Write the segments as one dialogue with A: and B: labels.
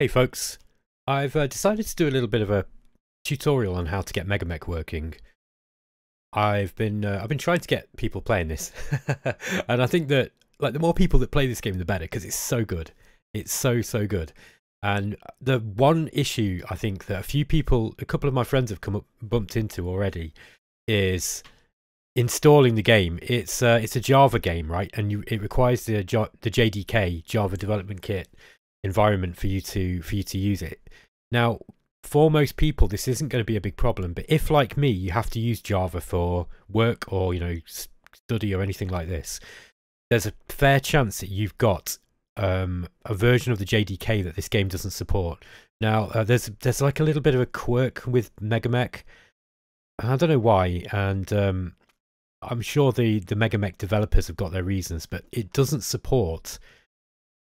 A: Hey folks, I've uh, decided to do a little bit of a tutorial on how to get MegaMek working. I've been uh, I've been trying to get people playing this, and I think that like the more people that play this game, the better because it's so good. It's so so good. And the one issue I think that a few people, a couple of my friends have come up bumped into already, is installing the game. It's uh, it's a Java game, right? And you it requires the the JDK Java Development Kit environment for you to for you to use it. Now, for most people, this isn't going to be a big problem. But if, like me, you have to use Java for work or you know study or anything like this, there's a fair chance that you've got um, a version of the JDK that this game doesn't support. Now, uh, there's there's like a little bit of a quirk with MegaMek. I don't know why, and um, I'm sure the the MegaMek developers have got their reasons, but it doesn't support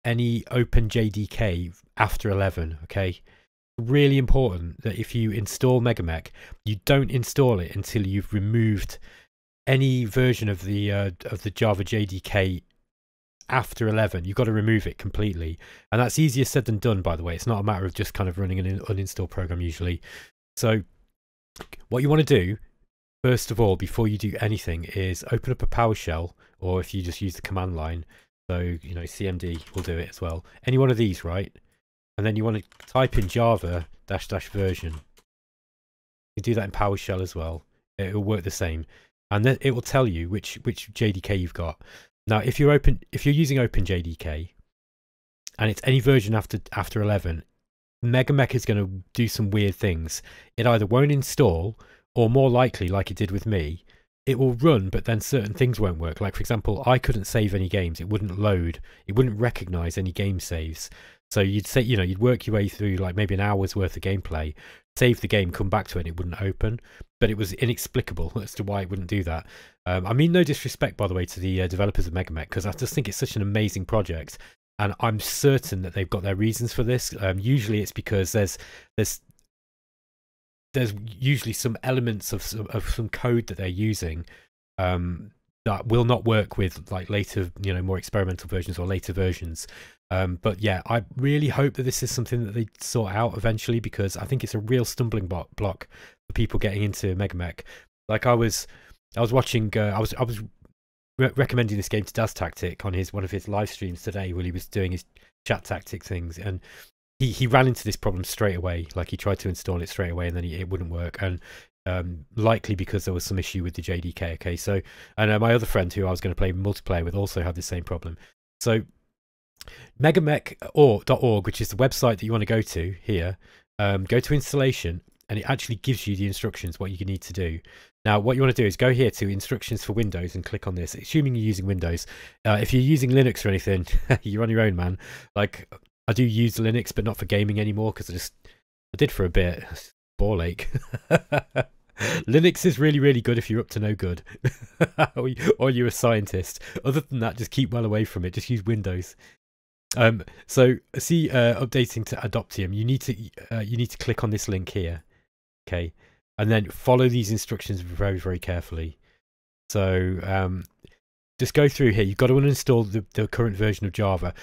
A: any open JDK after 11, okay? Really important that if you install MegaMek, you don't install it until you've removed any version of the uh, of the Java JDK after 11. You've got to remove it completely. And that's easier said than done, by the way. It's not a matter of just kind of running an uninstall program usually. So what you want to do, first of all, before you do anything, is open up a PowerShell, or if you just use the command line, so, you know, CMD will do it as well. Any one of these, right? And then you want to type in Java dash dash version. You do that in PowerShell as well. It will work the same. And then it will tell you which which JDK you've got. Now, if you're open if you're using OpenJDK and it's any version after after 11, MegaMek is going to do some weird things. It either won't install or more likely like it did with me, it will run, but then certain things won't work. Like, for example, I couldn't save any games. It wouldn't load. It wouldn't recognize any game saves. So you'd say, you know, you'd work your way through like maybe an hour's worth of gameplay, save the game, come back to it, and it wouldn't open. But it was inexplicable as to why it wouldn't do that. Um, I mean, no disrespect, by the way, to the uh, developers of MegaMek, because I just think it's such an amazing project. And I'm certain that they've got their reasons for this. Um, usually, it's because there's there's there's usually some elements of some, of some code that they're using um, that will not work with like later, you know, more experimental versions or later versions. Um, but yeah, I really hope that this is something that they sort out eventually because I think it's a real stumbling block for people getting into MegaMek. Like I was, I was watching, uh, I was, I was re recommending this game to Daz Tactic on his one of his live streams today while he was doing his chat tactic things, and he he ran into this problem straight away. Like he tried to install it straight away, and then he, it wouldn't work. And um, likely because there was some issue with the JDK. Okay, so and uh, my other friend who I was going to play multiplayer with also had the same problem. So megamek.org, which is the website that you want to go to here, um, go to installation, and it actually gives you the instructions what you need to do. Now, what you want to do is go here to instructions for Windows and click on this, assuming you're using Windows. Uh, if you're using Linux or anything, you're on your own, man. Like I do use Linux, but not for gaming anymore because I just I did for a bit. Ball Lake. Linux is really, really good if you're up to no good, or you're a scientist. Other than that, just keep well away from it. Just use Windows. Um, so see, uh, updating to Adoptium, you need to uh, you need to click on this link here, okay, and then follow these instructions very, very carefully. So um, just go through here. You've got to uninstall the, the current version of Java.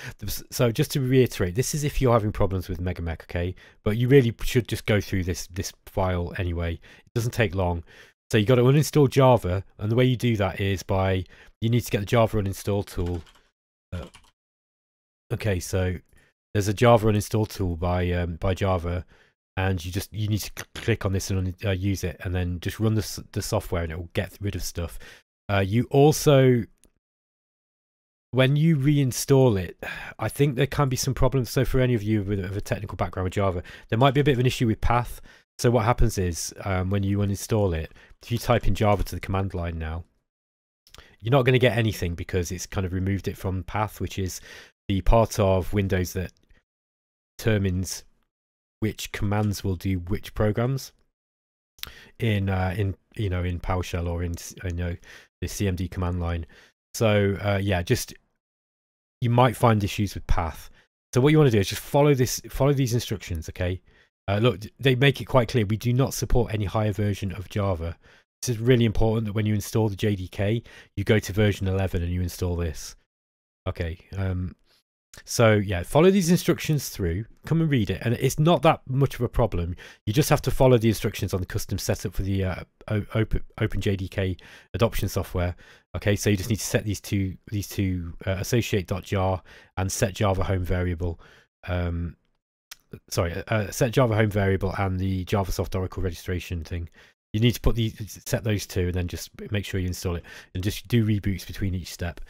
A: So just to reiterate, this is if you're having problems with MegaMek, okay? But you really should just go through this this file anyway. It doesn't take long. So you've got to uninstall Java, and the way you do that is by you need to get the Java uninstall tool. Uh, okay, so there's a Java uninstall tool by um, by Java, and you just you need to click on this and uh, use it, and then just run the the software, and it will get rid of stuff. Uh, you also when you reinstall it, I think there can be some problems. So for any of you with a technical background with Java, there might be a bit of an issue with path. So what happens is um, when you uninstall it, if you type in Java to the command line now, you're not going to get anything because it's kind of removed it from path, which is the part of Windows that determines which commands will do which programs in uh, in you know in PowerShell or in you know the CMD command line. So uh, yeah, just you might find issues with path. So what you want to do is just follow this, follow these instructions. Okay. Uh, look, they make it quite clear we do not support any higher version of Java. This is really important that when you install the JDK, you go to version 11 and you install this. Okay. Um, So yeah, follow these instructions through. Come and read it, and it's not that much of a problem. You just have to follow the instructions on the custom setup for the uh, Open OpenJDK Adoptium software. Okay, so you just need to set these two these two uh, associate.jar and set Java home variable. Um, sorry, uh, uh, set Java home variable and the JavaSoft Oracle registration thing. You need to put these set those two, and then just make sure you install it, and just do reboots between each step.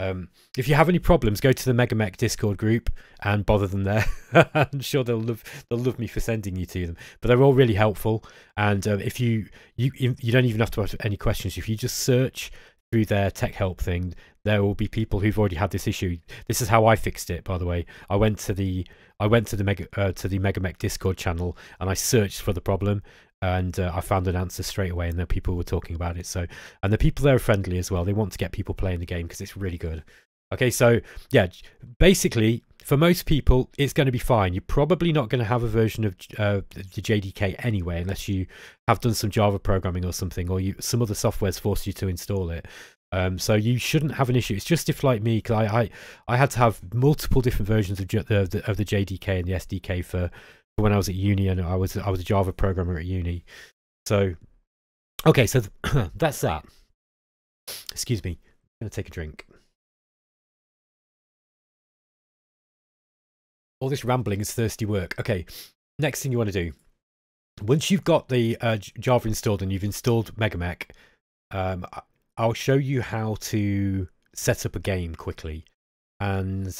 A: Um, if you have any problems, go to the MegaMek Discord group and bother them there. I'm sure they'll love they'll love me for sending you to them. But they're all really helpful. And um, if you you you don't even have to ask any questions. If you just search through their tech help thing, there will be people who've already had this issue. This is how I fixed it, by the way. I went to the I went to the Mega uh, to the MegaMek Discord channel and I searched for the problem, and uh, I found an answer straight away. And then people were talking about it. So, and the people there are friendly as well. They want to get people playing the game because it's really good. Okay, so yeah, basically for most people, it's going to be fine. You're probably not going to have a version of uh, the JDK anyway, unless you have done some Java programming or something, or you some other software's forced you to install it. Um, so you shouldn't have an issue. It's just if, like me, because I, I, I had to have multiple different versions of, the, of the JDK and the SDK for when I was at uni, and I was I was a Java programmer at uni. So, okay, so that's that. Excuse me. I'm gonna take a drink. All this rambling is thirsty work. Okay, next thing you want to do. Once you've got the uh, Java installed and you've installed MegaMek, um, I'll show you how to set up a game quickly. And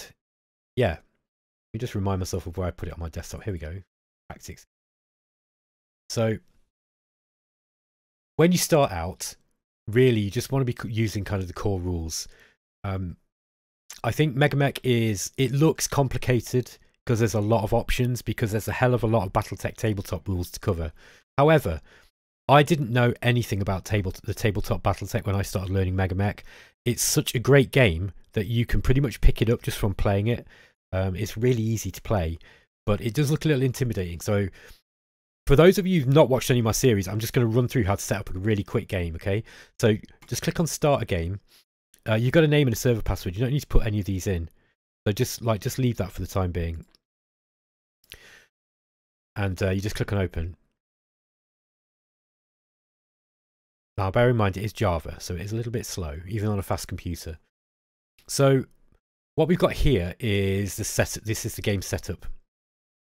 A: yeah, let me just remind myself of where I put it on my desktop. Here we go tactics. So when you start out, really you just want to be using kind of the core rules. Um, I think MegaMek is it looks complicated because there's a lot of options because there's a hell of a lot of BattleTech tabletop rules to cover. However, I didn't know anything about table the tabletop BattleTech when I started learning MegaMek. It's such a great game that you can pretty much pick it up just from playing it. Um, it's really easy to play but it does look a little intimidating. So for those of you who've not watched any of my series, I'm just going to run through how to set up a really quick game, okay? So just click on start a game. Uh, you've got a name and a server password. You don't need to put any of these in. So just like just leave that for the time being. And uh, you just click on open. Now bear in mind it is Java, so it is a little bit slow, even on a fast computer. So what we've got here is the set. This is the game setup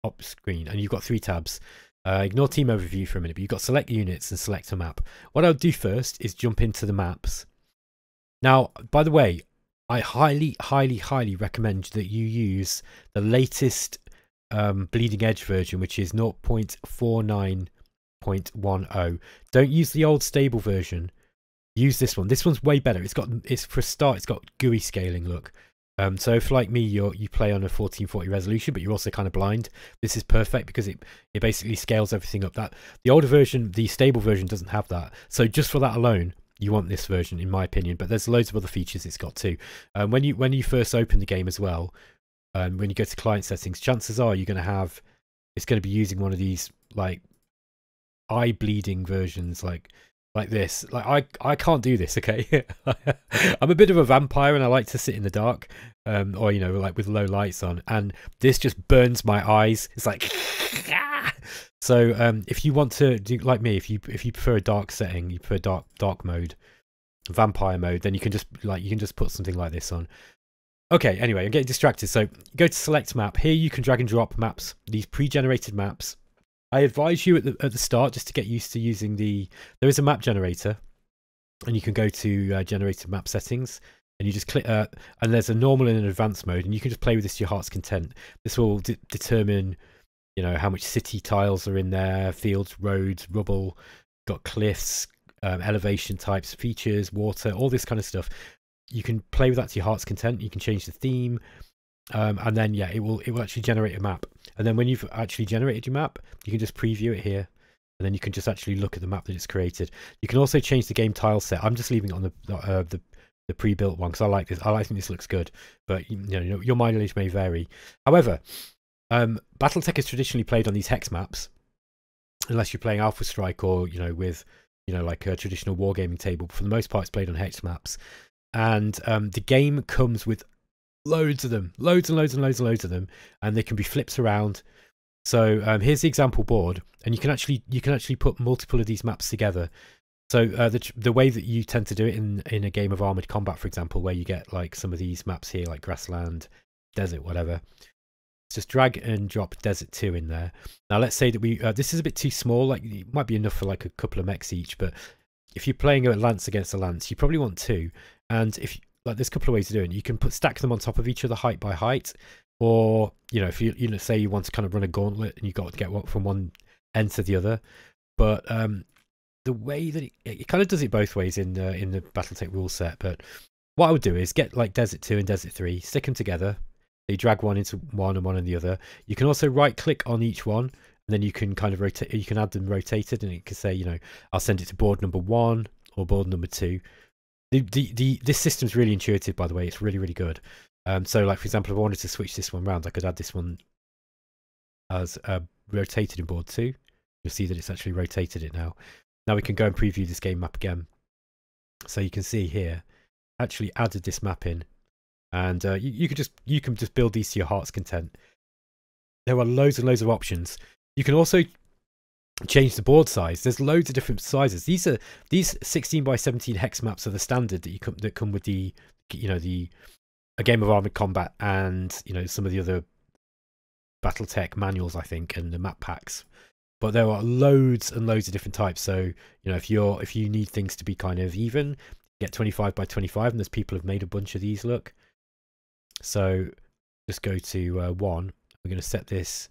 A: top screen and you've got three tabs. Uh, ignore team overview for a minute, but you've got select units and select a map. What I'll do first is jump into the maps. Now, by the way, I highly, highly, highly recommend that you use the latest um, bleeding edge version, which is 0.49.10. Don't use the old stable version. Use this one. This one's way better. It's got, it's for a start, it's got GUI scaling. Look, um, so if like me, you you play on a 1440 resolution, but you're also kind of blind, this is perfect because it, it basically scales everything up. That The older version, the stable version doesn't have that. So just for that alone, you want this version in my opinion, but there's loads of other features it's got too. Um, when you when you first open the game as well, um, when you go to client settings, chances are you're going to have, it's going to be using one of these like eye bleeding versions like like this. Like I I can't do this, okay? I'm a bit of a vampire and I like to sit in the dark. Um, or you know, like with low lights on, and this just burns my eyes. It's like so um, if you want to do like me, if you if you prefer a dark setting, you prefer dark dark mode, vampire mode, then you can just like you can just put something like this on. Okay, anyway, I'm getting distracted. So go to select map. Here you can drag and drop maps, these pre-generated maps I advise you at the at the start just to get used to using the. There is a map generator, and you can go to uh, generated map settings, and you just click. Uh, and there's a normal and an advanced mode, and you can just play with this to your heart's content. This will de determine, you know, how much city tiles are in there, fields, roads, rubble, got cliffs, um, elevation types, features, water, all this kind of stuff. You can play with that to your heart's content. You can change the theme, um, and then yeah, it will it will actually generate a map. And then when you've actually generated your map, you can just preview it here, and then you can just actually look at the map that it's created. You can also change the game tile set. I'm just leaving it on the uh, the the pre-built one because I like this. I think this looks good, but you know your mileage may vary. However, um, BattleTech is traditionally played on these hex maps, unless you're playing Alpha Strike or you know with you know like a traditional wargaming table. But for the most part, it's played on hex maps, and um, the game comes with loads of them, loads and loads and loads and loads of them, and they can be flipped around. So um, here's the example board, and you can actually you can actually put multiple of these maps together. So uh, the the way that you tend to do it in in a game of armored combat, for example, where you get like some of these maps here, like grassland, desert, whatever. Just drag and drop desert two in there. Now let's say that we uh, this is a bit too small. Like it might be enough for like a couple of mechs each, but if you're playing a lance against a lance, you probably want two. And if like there's a couple of ways to do it. You can put stack them on top of each other height by height, or you know if you you know say you want to kind of run a gauntlet and you got to get one from one end to the other. But um, the way that it, it kind of does it both ways in uh, in the BattleTech rule set. But what I would do is get like Desert Two and Desert Three, stick them together. You drag one into one and one in the other. You can also right click on each one and then you can kind of rotate you can add them rotated and it can say you know i'll send it to board number one or board number two the, the, the this system's really intuitive by the way. It's really really good. Um so like for example if i wanted to switch this one around i could add this one as uh, rotated in board two. You'll see that it's actually rotated it now. Now we can go and preview this game map again. So you can see here actually added this map in. And uh, you, you could just you can just build these to your heart's content. There are loads and loads of options. You can also change the board size. There's loads of different sizes. These are these 16 by 17 hex maps are the standard that you come that come with the you know the a game of armored combat and you know some of the other battletech manuals i think and the map packs. But there are loads and loads of different types. So you know if you're if you need things to be kind of even get 25 by 25 and there's people have made a bunch of these look. So just go to uh, one. We're going to set this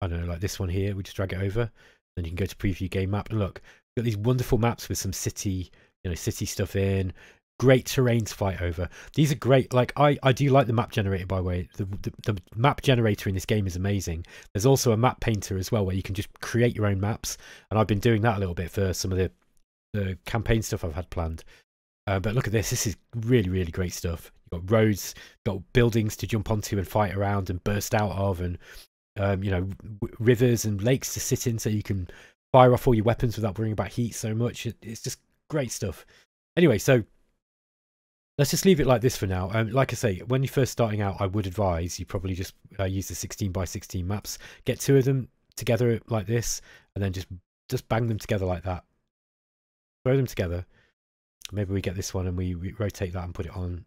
A: I don't know, like this one here. We just drag it over. Then you can go to preview game map and look, got these wonderful maps with some city, you know, city stuff in. Great terrain to fight over. These are great. Like I, I do like the map generator. By the way, the, the the map generator in this game is amazing. There's also a map painter as well, where you can just create your own maps. And I've been doing that a little bit for some of the the campaign stuff I've had planned. Uh, but look at this. This is really, really great stuff. You've got roads, got buildings to jump onto and fight around and burst out of, and um, you know, rivers and lakes to sit in so you can fire off all your weapons without worrying about heat so much. It's just great stuff. Anyway, so let's just leave it like this for now. Um, like I say, when you're first starting out, I would advise you probably just uh, use the 16 by 16 maps. Get two of them together like this, and then just just bang them together like that. Throw them together. Maybe we get this one and we, we rotate that and put it on.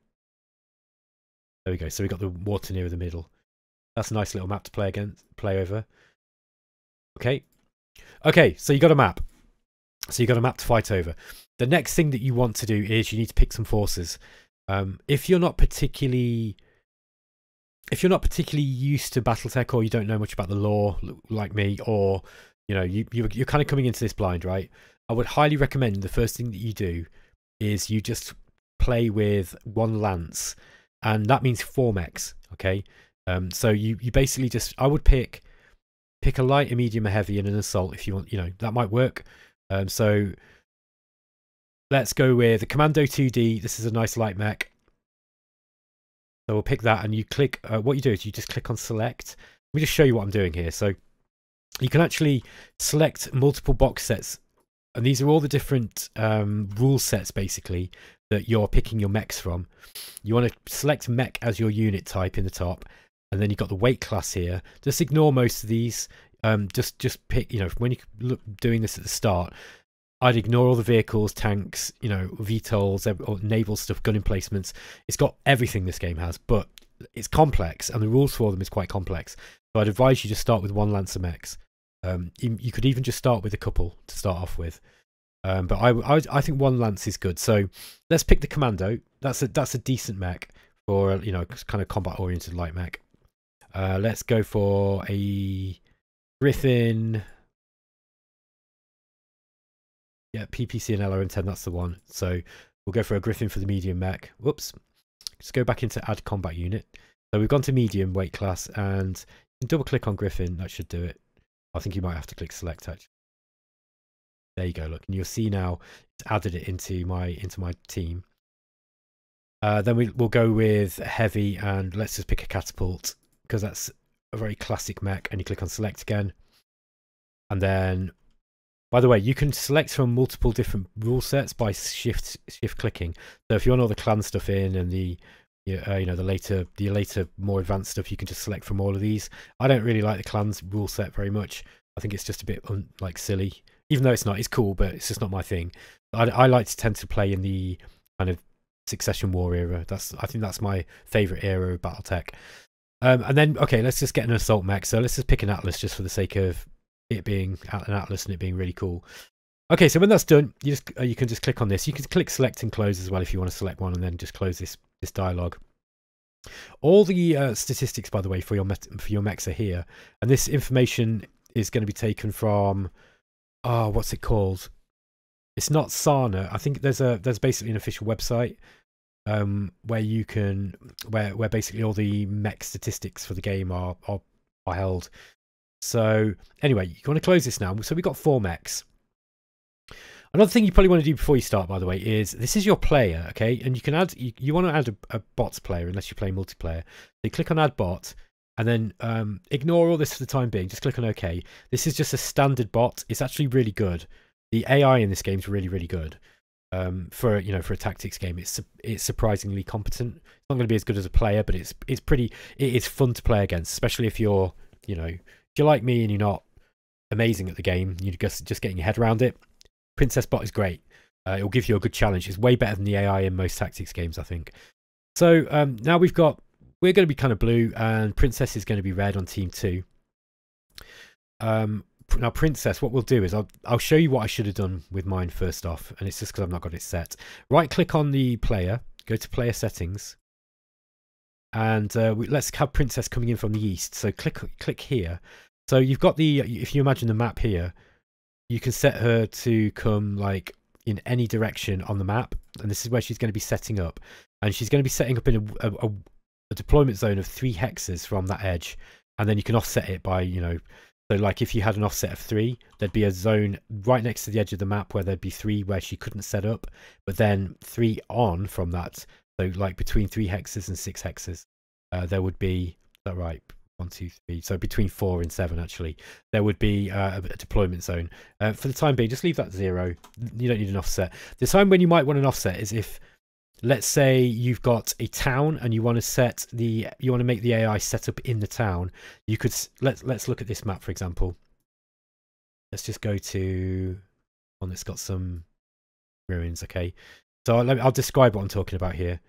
A: There we go. So we got the water near the middle. That's a nice little map to play against, play over. Okay. Okay, so you got a map. So you got a map to fight over. The next thing that you want to do is you need to pick some forces. Um, if you're not particularly if you're not particularly used to BattleTech or you don't know much about the lore like me, or you know you, you you're kind of coming into this blind, right? I would highly recommend the first thing that you do is you just play with one lance, and that means four mechs. Okay, um, so you you basically just I would pick pick a light, a medium, a heavy, and an assault if you want. You know that might work. Um, so let's go with the Commando 2D. This is a nice light mech. So we'll pick that, and you click. Uh, what you do is you just click on select. Let me just show you what I'm doing here. So you can actually select multiple box sets, and these are all the different um, rule sets basically that you're picking your mechs from. You want to select mech as your unit type in the top, and then you've got the weight class here. Just ignore most of these. Um, just just pick. You know, when you look doing this at the start, I'd ignore all the vehicles, tanks, you know, VTOLs, or naval stuff, gun emplacements. It's got everything this game has, but it's complex, and the rules for them is quite complex. So I'd advise you to start with one Lancer Mechs. Um, you, you, could even just start with a couple to start off with. Um, but I, I, I think one Lance is good. So let's pick the Commando. That's a that's a decent mech for you know kind of combat oriented light mech. Uh, let's go for a Griffin. Yeah, PPC and LRM10, that's the one. So we'll go for a Griffin for the medium mech. Whoops. Just go back into add combat unit. So we've gone to medium weight class and double click on Griffin. That should do it. I think you might have to click select actually. There you go. Look, and you'll see now it's added it into my into my team. Uh, then we, we'll go with heavy and let's just pick a catapult because that's a very classic mech and you click on select again. And then by the way you can select from multiple different rule sets by shift shift clicking. So if you want all the clan stuff in and the uh, you know the later the later more advanced stuff you can just select from all of these. I don't really like the clans rule set very much. I think it's just a bit un, like silly. Even though it's not it's cool but it's just not my thing. I, I like to tend to play in the kind of succession war era. That's i think that's my favorite era of battletech um, and then okay let's just get an assault mech so let's just pick an atlas just for the sake of it being an atlas and it being really cool Okay, so when that's done, you just uh, you can just click on this. You can click select and close as well if you want to select one, and then just close this this dialog. All the uh, statistics, by the way, for your for your mechs are here, and this information is going to be taken from, oh, what's it called? It's not Sarna. I think there's a there's basically an official website um, where you can where where basically all the mech statistics for the game are are, are held. So anyway, you want to close this now. So we've got four mechs. Another thing you probably want to do before you start, by the way, is this is your player, okay? And you can add, you, you want to add a, a bots player unless you play multiplayer. So you click on add bot and then um, ignore all this for the time being. Just click on OK. This is just a standard bot. It's actually really good. The AI in this game is really, really good. Um, for you know, for a tactics game, it's it's surprisingly competent. It's not going to be as good as a player, but it's it's pretty. It is fun to play against, especially if you're you know if you're like me and you're not amazing at the game. You're just just getting your head around it. Princess Bot is great. Uh, it'll give you a good challenge. It's way better than the AI in most tactics games, I think. So um, now we've got, we're going to be kind of blue and Princess is going to be red on team two. Um, now Princess, what we'll do is I'll, I'll show you what I should have done with mine first off. And it's just because I've not got it set. Right click on the player, go to player settings. And uh, we, let's have Princess coming in from the east. So click click here. So you've got the, if you imagine the map here, you can set her to come like in any direction on the map and this is where she's going to be setting up and she's going to be setting up in a, a, a, deployment zone of three hexes from that edge and then you can offset it by you know so like if you had an offset of three there'd be a zone right next to the edge of the map where there'd be three where she couldn't set up but then three on from that so like between three hexes and six hexes uh, there would be that right one, two, three. So between four and seven, actually, there would be uh, a deployment zone. Uh, for the time being, just leave that zero. You don't need an offset. The time when you might want an offset is if, let's say, you've got a town and you want to set the, you want to make the AI set up in the town. You could let's let's look at this map for example. Let's just go to one that's got some ruins. Okay, so I'll, I'll describe what I'm talking about here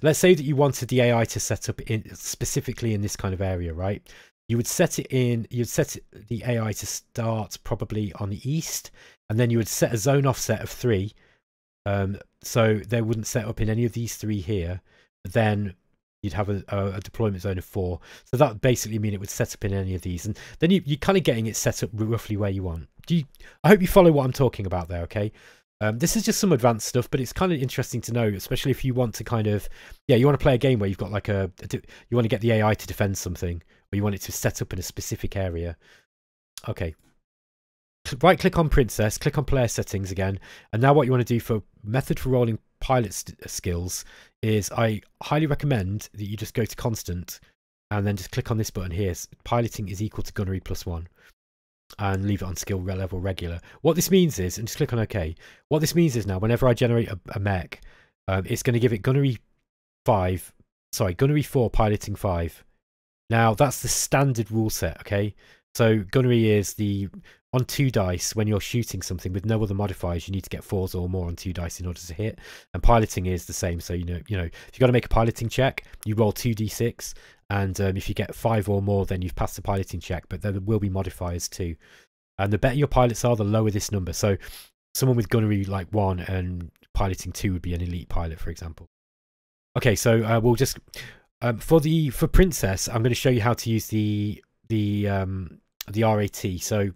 A: let's say that you wanted the AI to set up in specifically in this kind of area, right? You would set it in, you'd set the AI to start probably on the east, and then you would set a zone offset of three. Um, so they wouldn't set up in any of these three here. Then you'd have a, a, deployment zone of four. So that basically mean it would set up in any of these. And then you, you're kind of getting it set up roughly where you want. Do you, I hope you follow what I'm talking about there, okay? Um, this is just some advanced stuff, but it's kind of interesting to know, especially if you want to kind of, yeah, you want to play a game where you've got like a, a you want to get the AI to defend something, or you want it to set up in a specific area. Okay. Right click on Princess, click on player settings again, and now what you want to do for method for rolling pilot skills is I highly recommend that you just go to constant and then just click on this button here. Piloting is equal to gunnery plus one and leave it on skill level regular. What this means is, and just click on OK, what this means is now whenever I generate a, a mech, um, it's going to give it gunnery 5, sorry, gunnery 4, piloting 5. Now that's the standard rule set, okay? So gunnery is the on two dice when you're shooting something with no other modifiers you need to get fours or more on two dice in order to hit. And piloting is the same. So you know you know if you've got to make a piloting check you roll 2d6 and um, if you get five or more then you've passed the piloting check but there will be modifiers too. And the better your pilots are the lower this number. So someone with gunnery like one and piloting two would be an elite pilot for example. Okay so uh, we'll just um, for the for princess i'm going to show you how to use the the um the rat so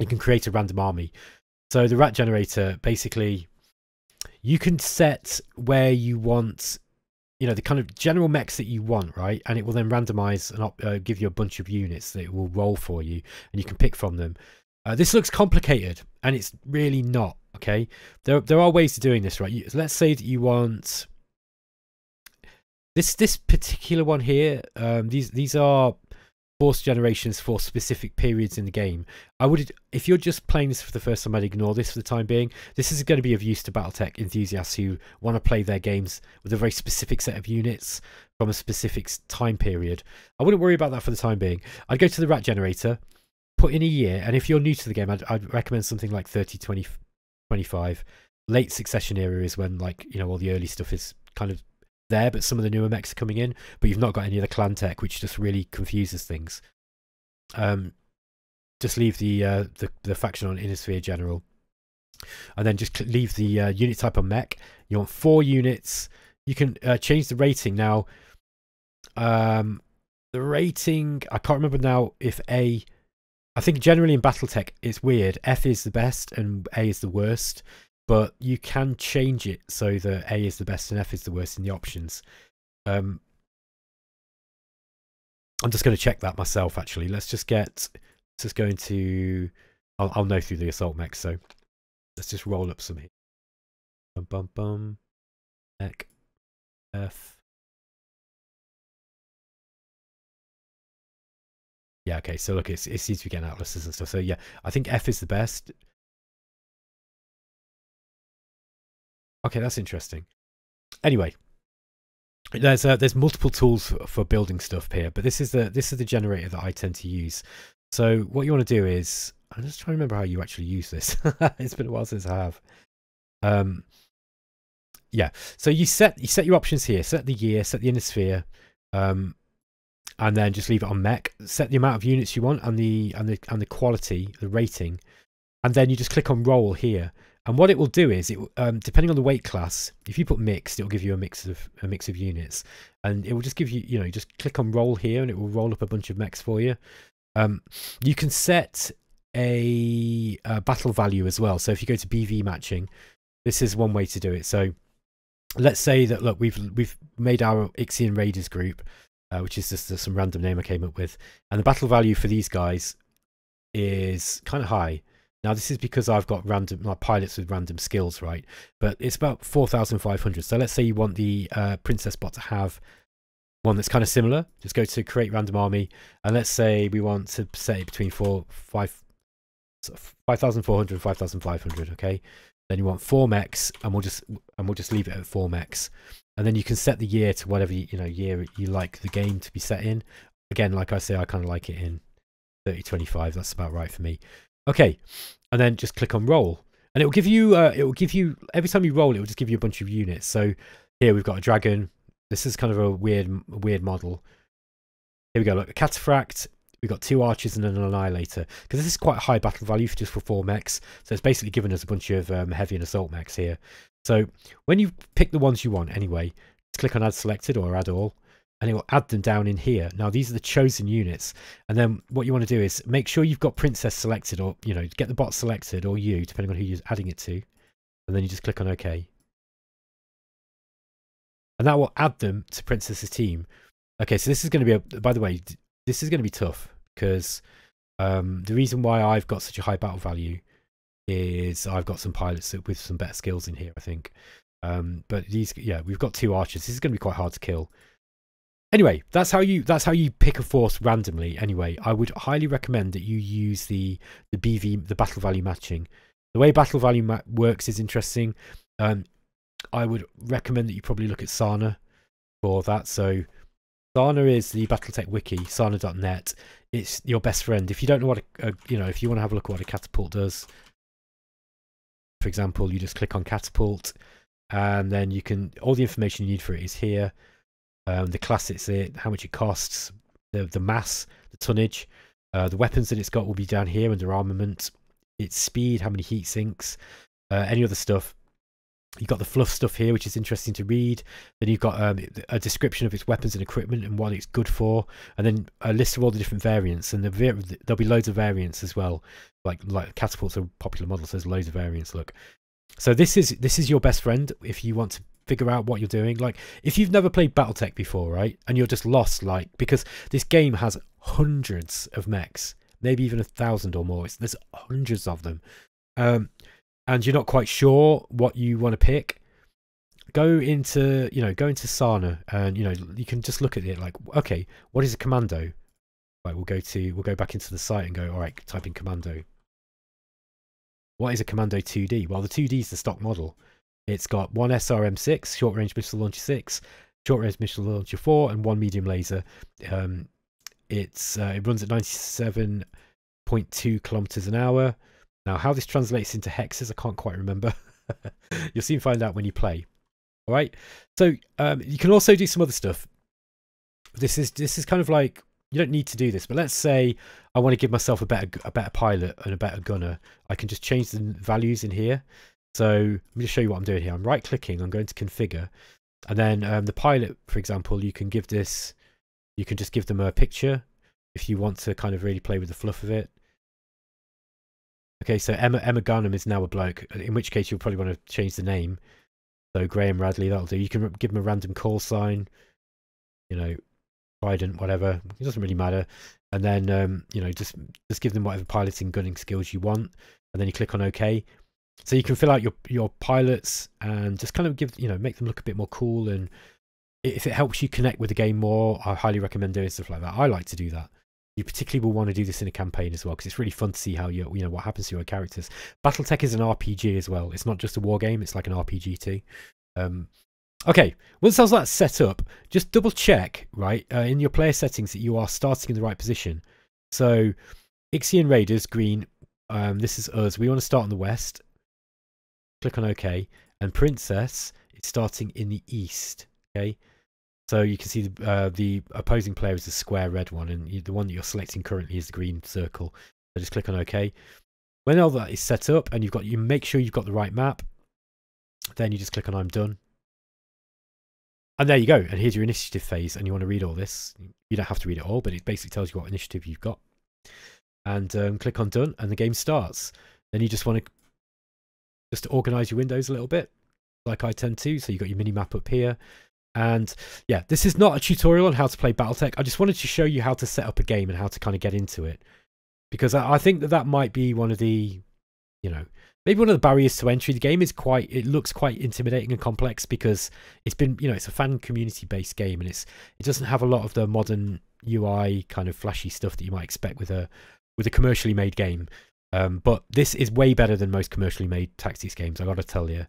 A: you can create a random army. So the rat generator basically you can set where you want you know the kind of general mechs that you want right? And it will then randomize and uh, give you a bunch of units that it will roll for you and you can pick from them. Uh, this looks complicated and it's really not okay? There there are ways to doing this right? You, let's say that you want this this particular one here um, these these are force generations for specific periods in the game. I would, if you're just playing this for the first time, I'd ignore this for the time being. This is going to be of use to BattleTech enthusiasts who want to play their games with a very specific set of units from a specific time period. I wouldn't worry about that for the time being. I'd go to the rat generator, put in a year, and if you're new to the game, I'd, I'd recommend something like 30, 20, 25. Late succession era is when, like, you know, all the early stuff is kind of there, but some of the newer mechs are coming in, but you've not got any of the clan tech, which just really confuses things. Um, just leave the uh, the, the faction on Inner Sphere General, and then just leave the uh, unit type on mech. You want four units. You can uh, change the rating now. Um, the rating I can't remember now if A. I think generally in BattleTech it's weird. F is the best and A is the worst but you can change it so that A is the best and F is the worst in the options. Um, I'm just going to check that myself, actually. Let's just get, let's just go into, I'll, I'll know through the assault mech, so let's just roll up some here. Bum, bum, bum, mech, F. Yeah, okay, so look, it's, it seems to be getting atlases and stuff. So yeah, I think F is the best. Okay, that's interesting. Anyway, there's uh, there's multiple tools for, building stuff here, but this is the this is the generator that I tend to use. So what you want to do is I'm just trying to remember how you actually use this. it's been a while since I have. Um, yeah. So you set you set your options here. Set the year. Set the inner sphere, Um, and then just leave it on mech. Set the amount of units you want and the and the and the quality, the rating, and then you just click on roll here. And what it will do is, it um, depending on the weight class, if you put mixed, it'll give you a mix of a mix of units, and it will just give you, you know, you just click on roll here, and it will roll up a bunch of mechs for you. Um, you can set a, a, battle value as well. So if you go to BV matching, this is one way to do it. So let's say that look, we've we've made our Ixion Raiders group, uh, which is just some random name I came up with, and the battle value for these guys is kind of high. Now this is because I've got random like pilots with random skills, right? But it's about 4,500. So let's say you want the uh, princess bot to have one that's kind of similar. Just go to create random army, and let's say we want to set it between four, five, 5,400 and 5,500. Okay, then you want four mechs, and we'll just and we'll just leave it at four mechs, and then you can set the year to whatever you know year you like the game to be set in. Again, like I say, I kind of like it in 3025. That's about right for me. Okay, and then just click on roll, and it will give you. Uh, it will give you every time you roll, it will just give you a bunch of units. So here we've got a dragon. This is kind of a weird, weird model. Here we go. Look, a cataphract. We've got two archers and an annihilator because this is quite a high battle value for just for four mechs. So it's basically given us a bunch of um, heavy and assault mechs here. So when you pick the ones you want, anyway, click on add selected or add all and it will add them down in here. Now these are the chosen units, and then what you want to do is make sure you've got princess selected, or you know, get the bot selected, or you, depending on who you're adding it to, and then you just click on OK, and that will add them to princess's team. Okay, so this is going to be, a, by the way, this is going to be tough because um, the reason why I've got such a high battle value is I've got some pilots with some better skills in here, I think. Um, but these, yeah, we've got two archers. This is going to be quite hard to kill. Anyway, that's how you that's how you pick a force randomly. Anyway, I would highly recommend that you use the the BV the battle value matching. The way battle value works is interesting. Um, I would recommend that you probably look at Sarna for that. So Sarna is the BattleTech wiki, sarna.net. It's your best friend. If you don't know what a, a you know, if you want to have a look at what a catapult does, for example, you just click on catapult, and then you can all the information you need for it is here um, the class it's it, how much it costs, the the mass, the tonnage, uh, the weapons that it's got will be down here under armament, its speed, how many heat sinks, uh, any other stuff. You've got the fluff stuff here, which is interesting to read. Then you've got um, a description of its weapons and equipment and what it's good for, and then a list of all the different variants. And the, there'll be loads of variants as well. Like like catapults are popular models. There's loads of variants. Look, so this is this is your best friend if you want to figure out what you're doing. Like if you've never played BattleTech before, right, and you're just lost, like because this game has hundreds of mechs, maybe even a thousand or more. It's, there's hundreds of them, um, and you're not quite sure what you want to pick. Go into you know go into Sarna and you know you can just look at it like okay, what is a commando? Right, we'll go to we'll go back into the site and go. All right, type in commando. What is a commando 2D? Well, the 2D is the stock model. It's got one SRM6, short range missile launcher 6, short range missile launcher 4, and one medium laser. Um, it's uh, it runs at 97.2 kilometers an hour. Now, how this translates into hexes, I can't quite remember. You'll soon find out when you play. All right. So um, you can also do some other stuff. This is this is kind of like you don't need to do this, but let's say I want to give myself a better a better pilot and a better gunner. I can just change the values in here. So let me just show you what I'm doing here. I'm right clicking. I'm going to configure, and then um, the pilot, for example, you can give this. You can just give them a picture if you want to kind of really play with the fluff of it. Okay, so Emma Emma Garnham is now a bloke. In which case, you'll probably want to change the name. So Graham Radley, that'll do. You can give him a random call sign. You know, Trident, whatever. It doesn't really matter. And then um, you know, just just give them whatever piloting gunning skills you want, and then you click on OK. So you can fill out your your pilots and just kind of give you know make them look a bit more cool. And if it helps you connect with the game more, I highly recommend doing stuff like that. I like to do that. You particularly will want to do this in a campaign as well because it's really fun to see how you you know what happens to your characters. BattleTech is an RPG as well. It's not just a war game; it's like an RPG too. Um, okay, once that's that set up, just double check right uh, in your player settings that you are starting in the right position. So, Ixion Raiders green. Um, this is us. We want to start in the west. Click on OK, and Princess is starting in the east. Okay, so you can see the, uh, the opposing player is the square red one, and you, the one that you're selecting currently is the green circle. So just click on OK. When all that is set up, and you've got you make sure you've got the right map, then you just click on I'm done. And there you go. And here's your initiative phase. And you want to read all this. You don't have to read it all, but it basically tells you what initiative you've got. And um, click on done, and the game starts. Then you just want to just to organize your windows a little bit, like I tend to. So you've got your mini map up here. And yeah, this is not a tutorial on how to play Battletech. I just wanted to show you how to set up a game and how to kind of get into it. Because I, I think that that might be one of the, you know, maybe one of the barriers to entry. The game is quite, it looks quite intimidating and complex because it's been, you know, it's a fan community based game and it's, it doesn't have a lot of the modern UI kind of flashy stuff that you might expect with a, with a commercially made game. Um, but this is way better than most commercially made taxis games. I got to tell you.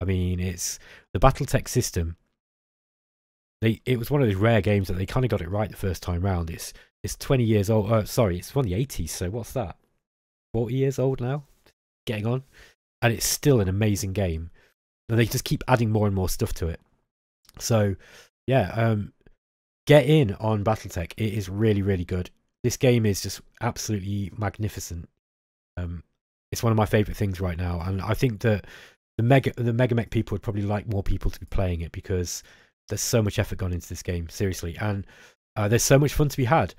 A: I mean, it's the BattleTech system they it was one of those rare games that they kind of got it right the first time round. It's it's 20 years old. Uh, sorry, it's from the 80s. So what's that? 40 years old now, getting on, and it's still an amazing game. And they just keep adding more and more stuff to it. So yeah, um, get in on BattleTech. It is really really good. This game is just absolutely magnificent. Um, it's one of my favorite things right now, and I think that the mega the MegaMek people would probably like more people to be playing it because there's so much effort gone into this game, seriously, and uh, there's so much fun to be had.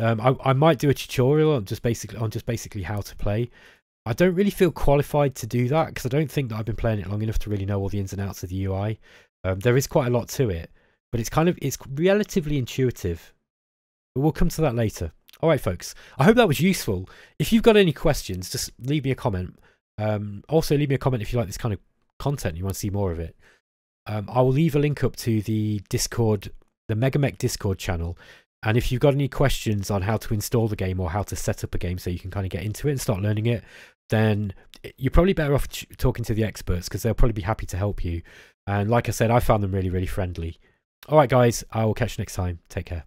A: Um, I, I might do a tutorial on just basically on just basically how to play. I don't really feel qualified to do that because I don't think that I've been playing it long enough to really know all the ins and outs of the UI. Um, there is quite a lot to it, but it's kind of it's relatively intuitive. But we'll come to that later. All right, folks. I hope that was useful. If you've got any questions, just leave me a comment. Um, also, leave me a comment if you like this kind of content. You want to see more of it. Um, I will leave a link up to the Discord, the MegaMek Discord channel. And if you've got any questions on how to install the game or how to set up a game so you can kind of get into it and start learning it, then you're probably better off talking to the experts because they'll probably be happy to help you. And like I said, I found them really, really friendly. All right, guys, I will catch you next time. Take care.